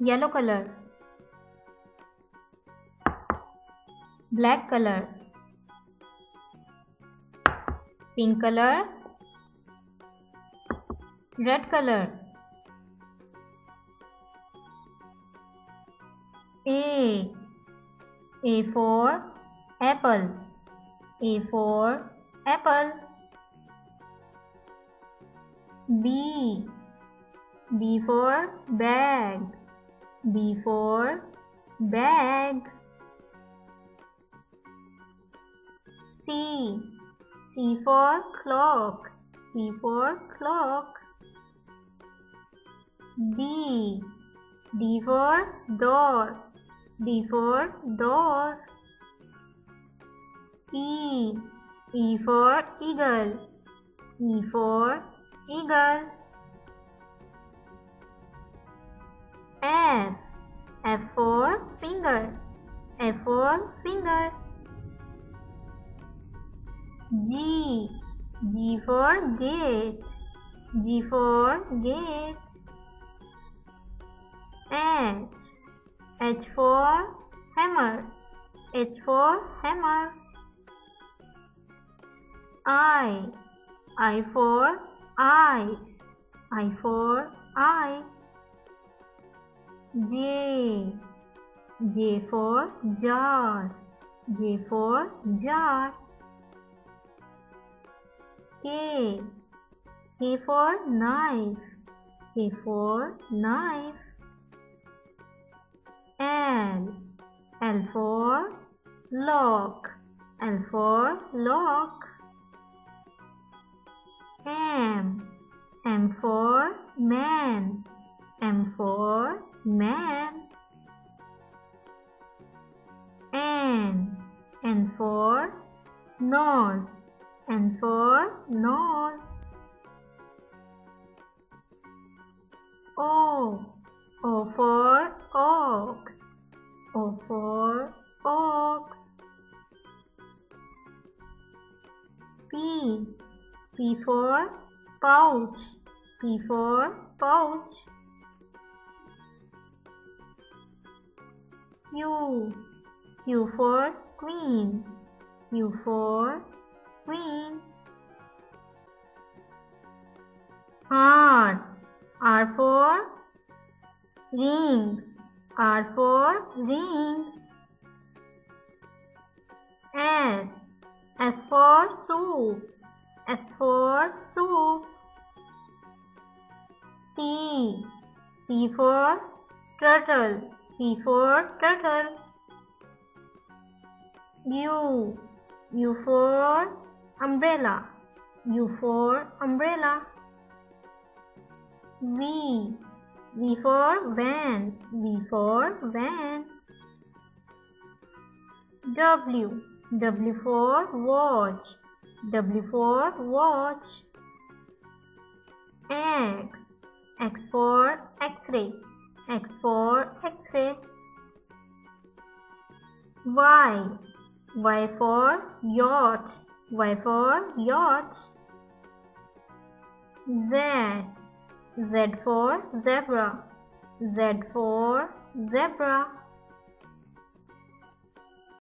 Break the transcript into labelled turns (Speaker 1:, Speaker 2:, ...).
Speaker 1: Yellow colour black colour pink colour red colour A A for apple A for apple B B for bag B for bag. C. C for clock. C for clock. D. D for door. D for door. E. E for eagle. E for eagle F F for finger F for finger. G G for gate G for gate. H H for hammer H for hammer. I I for eyes I for eyes J. J for jar. J for jar. K. K for knife. K for knife. L. L for lock. L for lock nose N for nose O O for oak O for oak P. P for pouch. P for pouch. Q Q for queen Q for queen R R for ring R for ring S S for soup. S for soup. T T for turtle. T for turtle. U U for umbrella. U for umbrella. V V for van. V for van. W W for watch. W for watch. X X for X-ray. X for X-ray. Y Y for yacht. Y for yacht. Z. Z for zebra. Z for zebra